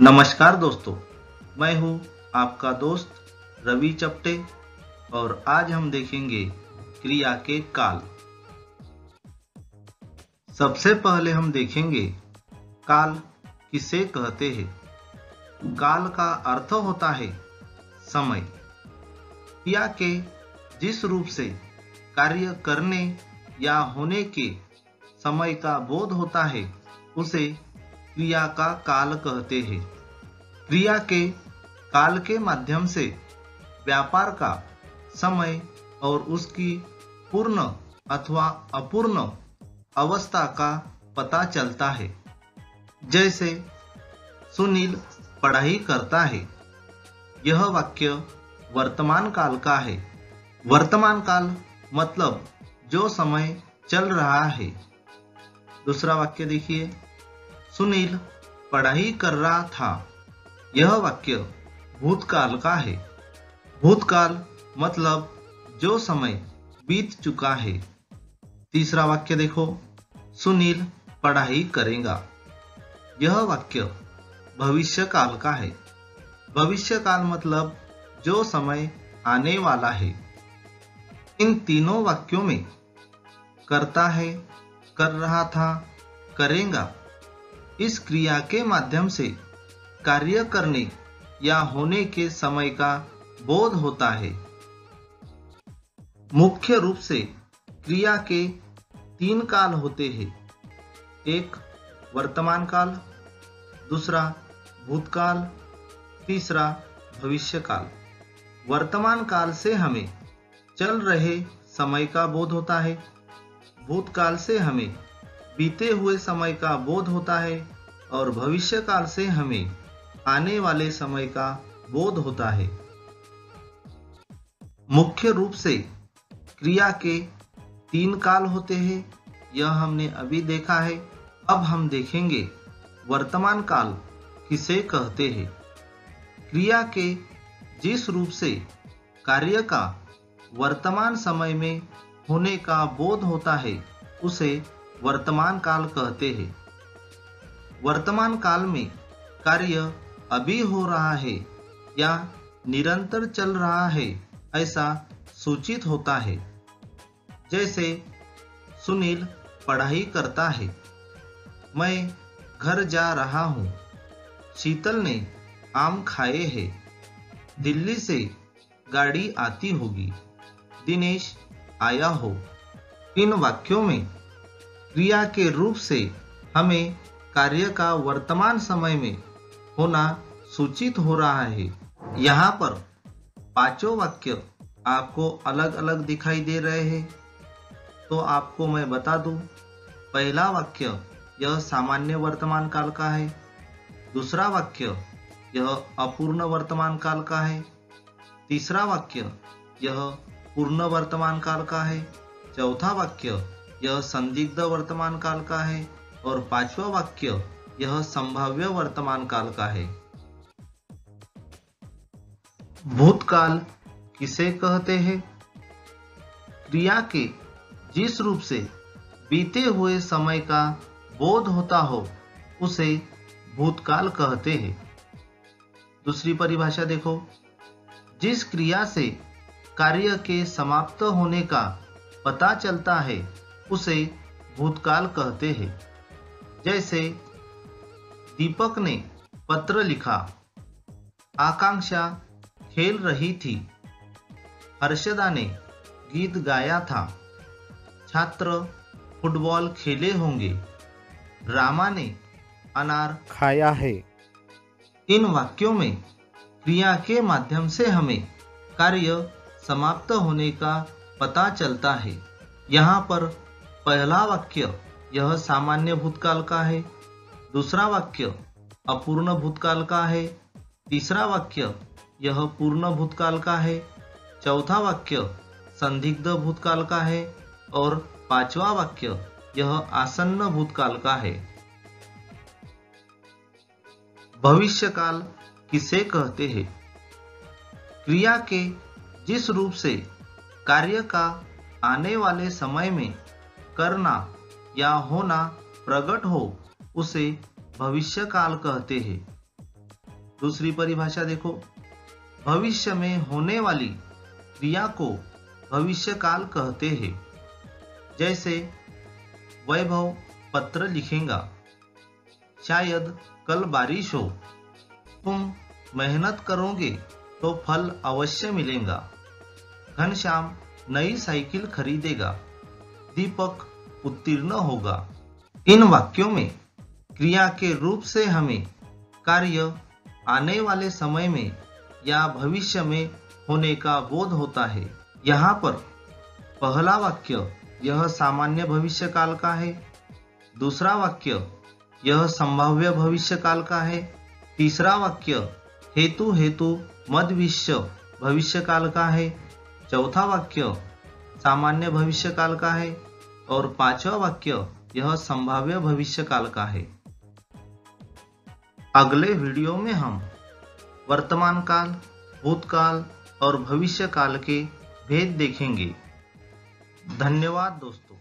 नमस्कार दोस्तों, मैं हूँ आपका दोस्त रवि चपटे और आज हम देखेंगे क्रिया के काल। सबसे पहले हम देखेंगे काल किसे कहते हैं। काल का अर्थ होता है समय। क्रिया के जिस रूप से कार्य करने या होने के समय का बोध होता है, उसे क्रिया का काल कहते हैं। क्रिया के काल के माध्यम से व्यापार का समय और उसकी पूर्ण अथवा अपूर्ण अवस्था का पता चलता है। जैसे सुनील पढ़ाई करता है। यह वाक्य वर्तमान काल का है। वर्तमान काल मतलब जो समय चल रहा है। दूसरा वाक्य देखिए। सुनील पढ़ाई कर रहा था। यह वाक्य भूतकाल का है। भूतकाल मतलब जो समय बीत चुका है। तीसरा वाक्य देखो। सुनील पढ़ाई करेगा। यह वाक्य भविष्य काल का है। भविष्य काल मतलब जो समय आने वाला है। इन तीनों वाक्यों में करता है, कर रहा था, करेगा। इस क्रिया के माध्यम से कार्य करने या होने के समय का बोध होता है। मुख्य रूप से क्रिया के तीन काल होते हैं। एक, वर्तमान काल, दूसरा, भूतकाल, तीसरा भविष्य काल वर्तमान काल से हमें चल रहे समय का बोध होता है। भूतकाल से हमें बीते हुए समय का बोध होता है और भविष्य काल से हमें आने वाले समय का बोध होता है। मुख्य रूप से क्रिया के तीन काल होते हैं, यह हमने अभी देखा है। अब हम देखेंगे वर्तमान काल किसे कहते हैं। क्रिया के जिस रूप से कार्य का वर्तमान समय में होने का बोध होता है, उसे वर्तमान काल कहते हैं। वर्तमान काल में कार्य अभी हो रहा है या निरंतर चल रहा है, ऐसा सूचित होता है। जैसे सुनील पढ़ाई करता है, मैं घर जा रहा हूँ। शीतल ने आम खाए हैं। दिल्ली से गाड़ी आती होगी। दिनेश आया हो। इन वाक्यों में क्रिया के रूप से हमें कार्य का वर्तमान समय में होना सूचित हो रहा है। यहाँ पर पाँचों वाक्य आपको अलग अलग दिखाई दे रहे हैं। तो आपको मैं बता दूँ, पहला वाक्य यह सामान्य वर्तमान काल का है। दूसरा वाक्य यह अपूर्ण वर्तमान काल का है। तीसरा वाक्य यह पूर्ण वर्तमान काल का है। चौथा वाक्य यह संदिग्ध वर्तमान काल का है और पांचवा वाक्य यह संभाव्य वर्तमान काल का है। भूतकाल किसे कहते हैं? क्रिया के जिस रूप से बीते हुए समय का बोध होता हो, उसे भूतकाल कहते हैं। दूसरी परिभाषा देखो। जिस क्रिया से कार्य के समाप्त होने का पता चलता है उसे भूतकाल कहते हैं। जैसे दीपक ने पत्र लिखा आकांक्षा खेल रही थी। हर्षदा ने गीत गाया था छात्र फुटबॉल खेले होंगे। रामा ने अनार खाया है। इन वाक्यों में क्रिया के माध्यम से हमें कार्य समाप्त होने का पता चलता है। यहाँ पर पहला वाक्य यह सामान्य भूतकाल का है। दूसरा वाक्य अपूर्ण भूतकाल का है। तीसरा वाक्य यह पूर्ण भूतकाल का है। चौथा वाक्य संदिग्ध भूतकाल का है और पांचवा वाक्य यह आसन्न भूतकाल का है। भविष्य काल किसे कहते हैं? क्रिया के जिस रूप से कार्य का आने वाले समय में करना या होना प्रकट हो, उसे भविष्य काल कहते हैं। दूसरी परिभाषा देखो। भविष्य में होने वाली क्रिया को भविष्य काल कहते हैं। जैसे वैभव पत्र लिखेगा, शायद कल बारिश हो। तुम मेहनत करोगे तो फल अवश्य मिलेगा। घनश्याम नई साइकिल खरीदेगा। दीपक उत्तीर्ण होगा। इन वाक्यों में क्रिया के रूप से हमें कार्य आने वाले समय में या भविष्य में होने का बोध होता है। यहाँ पर पहला वाक्य यह सामान्य भविष्य काल का है। दूसरा वाक्य यह संभाव्य भविष्य काल का है। तीसरा वाक्य हेतु हेतु मध्य भविष्य काल का है। चौथा वाक्य सामान्य भविष्य काल का है और पांचवा वाक्य यह संभाव्य भविष्य काल का है। अगले वीडियो में हम वर्तमान काल, भूतकाल और भविष्य काल के भेद देखेंगे। धन्यवाद दोस्तों।